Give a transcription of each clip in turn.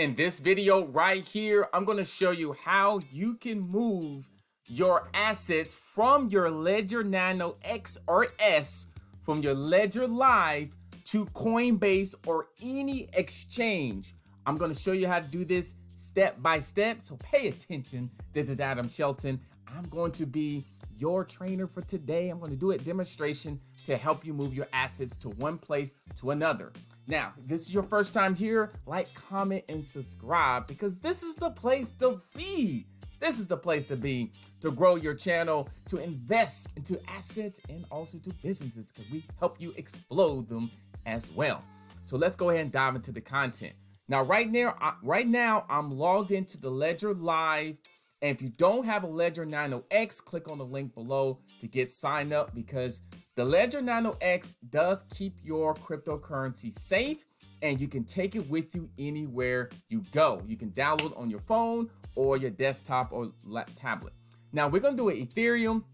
In this video right here, I'm going to show you how you can move your assets from your Ledger Nano X or S from your Ledger Live to Coinbase or any exchange. I'm going to show you how to do this step by step, so pay attention. This is Adam Shelton. I'm going to be your trainer for today. I'm going to do a demonstration to help you move your assets to one place to another. Now, if this is your first time here, like, comment, and subscribe because this is the place to be. This is the place to be to grow your channel, to invest into assets and also to businesses because we help you explode them as well. So let's go ahead and dive into the content. Now, right now, right now, I'm logged into the Ledger Live and if you don't have a Ledger Nano oh X, click on the link below to get signed up because the Ledger Nano oh X does keep your cryptocurrency safe and you can take it with you anywhere you go. You can download on your phone or your desktop or tablet. Now we're gonna do an Ethereum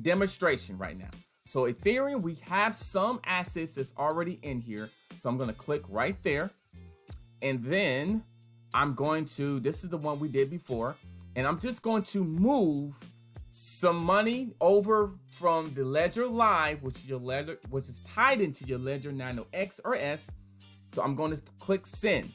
demonstration right now. So Ethereum, we have some assets that's already in here. So I'm gonna click right there. And then I'm going to, this is the one we did before and I'm just going to move some money over from the Ledger Live, which is your Ledger, which is tied into your Ledger Nano X or S. So I'm going to click send.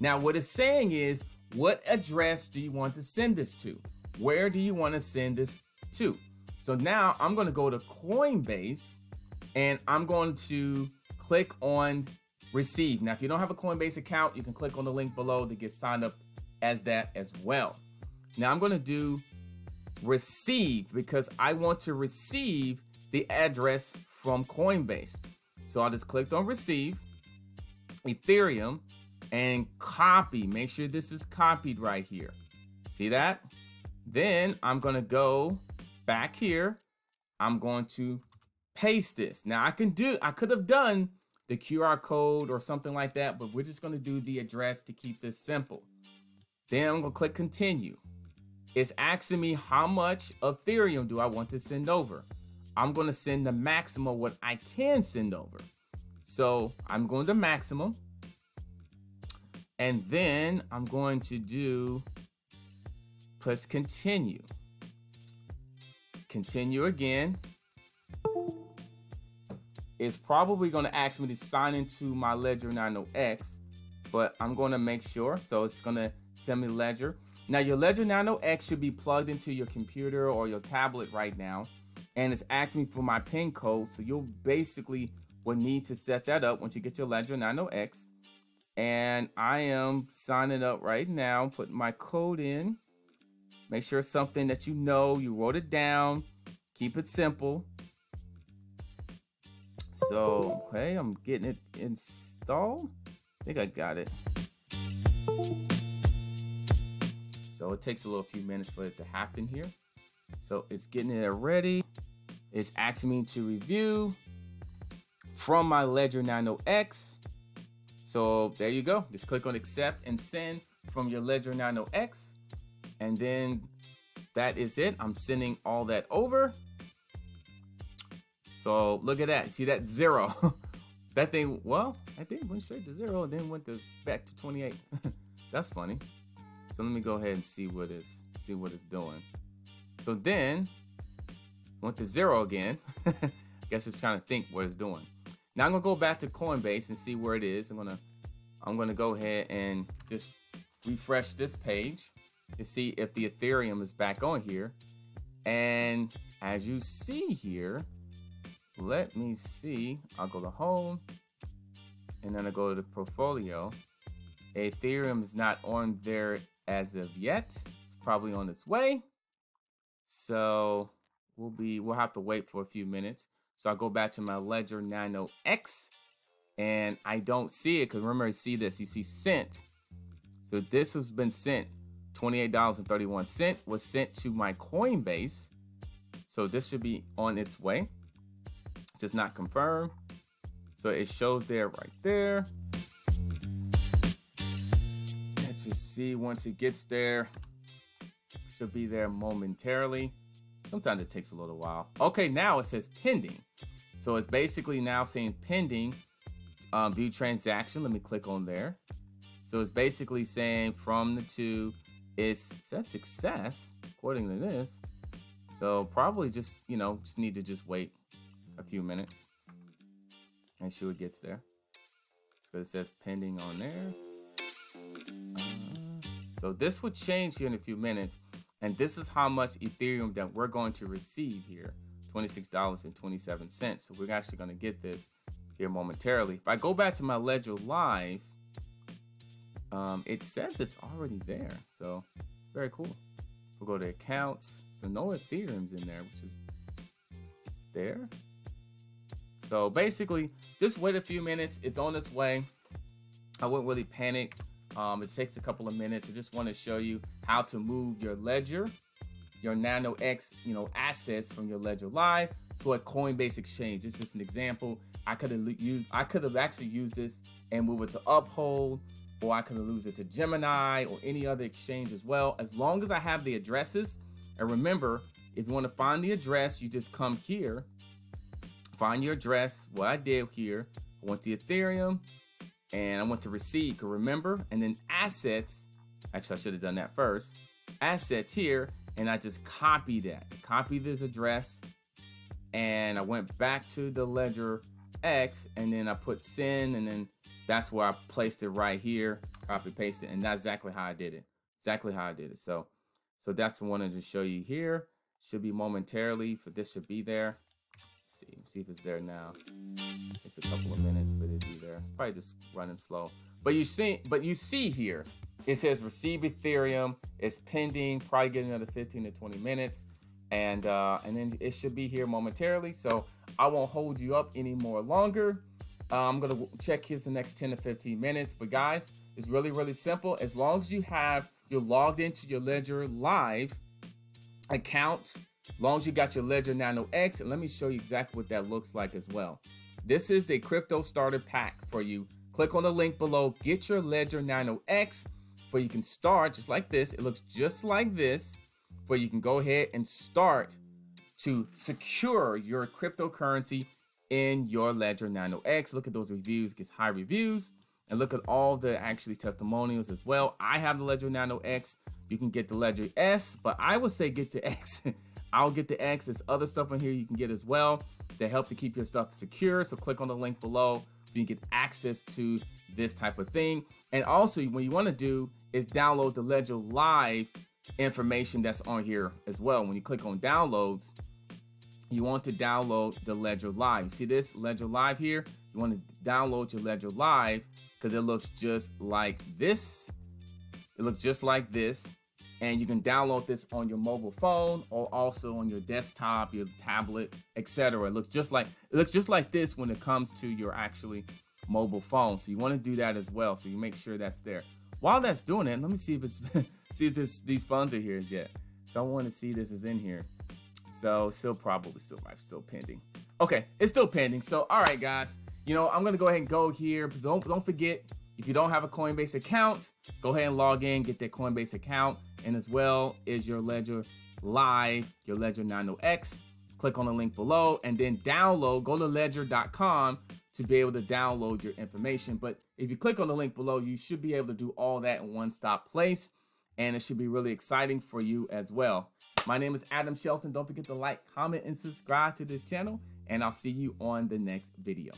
Now what it's saying is, what address do you want to send this to? Where do you want to send this to? So now I'm going to go to Coinbase and I'm going to click on receive. Now, if you don't have a Coinbase account, you can click on the link below to get signed up as that as well. Now I'm going to do receive because I want to receive the address from Coinbase. So I'll just click on receive, Ethereum, and copy. Make sure this is copied right here. See that? Then I'm going to go back here. I'm going to paste this. Now I can do, I could have done the QR code or something like that, but we're just going to do the address to keep this simple. Then I'm to click continue. It's asking me how much Ethereum do I want to send over. I'm going to send the maximum what I can send over. So I'm going to maximum. And then I'm going to do plus continue. Continue again. It's probably going to ask me to sign into my Ledger Nano oh X, but I'm going to make sure. So it's going to send me Ledger. Now your Ledger Nano X should be plugged into your computer or your tablet right now. And it's asking for my PIN code. So you'll basically will need to set that up once you get your Ledger Nano X. And I am signing up right now, putting my code in. Make sure it's something that you know, you wrote it down. Keep it simple. So, okay, I'm getting it installed. I think I got it. So it takes a little few minutes for it to happen here. So it's getting it ready. It's asking me to review from my Ledger Nano oh X. So there you go. Just click on accept and send from your Ledger Nano oh X. And then that is it. I'm sending all that over. So look at that. See that zero. that thing, well, I think went straight to zero and then went to back to 28. That's funny. So let me go ahead and see what it's see what it's doing. So then went to zero again. I guess it's trying to think what it's doing. Now I'm gonna go back to Coinbase and see where it is. I'm gonna I'm gonna go ahead and just refresh this page to see if the Ethereum is back on here. And as you see here, let me see. I'll go to home and then I go to the portfolio. Ethereum is not on there as of yet. It's probably on its way. So we'll be we'll have to wait for a few minutes. So I'll go back to my Ledger Nano X and I don't see it because remember, see this, you see sent. So this has been sent. $28.31 was sent to my Coinbase. So this should be on its way. Just not confirmed. So it shows there right there. To see once it gets there. Should be there momentarily. Sometimes it takes a little while. Okay, now it says pending. So it's basically now saying pending um, view transaction. Let me click on there. So it's basically saying from the two, it's says success according to this. So probably just, you know, just need to just wait a few minutes and see what gets there. So it says pending on there. So this would change here in a few minutes. And this is how much Ethereum that we're going to receive here. $26.27. So we're actually going to get this here momentarily. If I go back to my Ledger Live, um, it says it's already there. So very cool. We'll go to accounts. So no Ethereum's in there, which is just there. So basically, just wait a few minutes. It's on its way. I wouldn't really panic. Um, it takes a couple of minutes. I just want to show you how to move your Ledger, your Nano X, you know, assets from your Ledger Live to a Coinbase exchange. It's just an example. I could have used, I could have actually used this and move it to Uphold, or I could have used it to Gemini or any other exchange as well. As long as I have the addresses, and remember, if you want to find the address, you just come here, find your address. What I did here, I went to Ethereum and I went to receive, remember? And then assets, actually I should have done that first. Assets here, and I just copy that. Copy this address, and I went back to the ledger X, and then I put send, and then that's where I placed it right here, copy paste it, and that's exactly how I did it. Exactly how I did it. So so that's one I just show you here. Should be momentarily, for this should be there. See, see if it's there now. It's a couple of minutes, but it'll be there. It's probably just running slow. But you see, but you see here, it says receive Ethereum. It's pending. Probably get another 15 to 20 minutes, and uh, and then it should be here momentarily. So I won't hold you up any more longer. Uh, I'm gonna check here the next 10 to 15 minutes. But guys, it's really really simple. As long as you have you're logged into your Ledger Live account, long as you got your Ledger Nano X, and let me show you exactly what that looks like as well. This is a crypto starter pack for you. Click on the link below, get your Ledger Nano X, where you can start just like this. It looks just like this, where you can go ahead and start to secure your cryptocurrency in your Ledger Nano X. Look at those reviews, gets high reviews and look at all the actually testimonials as well. I have the Ledger Nano X. You can get the Ledger S, but I would say get the X. I'll get the X. There's other stuff on here you can get as well that help to keep your stuff secure. So click on the link below. You can get access to this type of thing. And also, what you want to do is download the Ledger Live information that's on here as well. When you click on downloads, you want to download the Ledger Live. You see this Ledger Live here? You want to download your Ledger Live because it looks just like this. It looks just like this. And you can download this on your mobile phone or also on your desktop, your tablet, etc. It looks just like it looks just like this when it comes to your actually mobile phone. So you want to do that as well. So you make sure that's there. While that's doing it, let me see if it's see if this these funds are here yet. So I want to see this is in here. So still probably still live, still pending. Okay, it's still pending. So all right, guys. You know, I'm gonna go ahead and go here. Don't don't forget, if you don't have a Coinbase account, go ahead and log in, get that Coinbase account, and as well is your Ledger Live, your Ledger Nano oh X. Click on the link below and then download. Go to ledger.com to be able to download your information. But if you click on the link below, you should be able to do all that in one stop place and it should be really exciting for you as well. My name is Adam Shelton. Don't forget to like, comment, and subscribe to this channel, and I'll see you on the next video.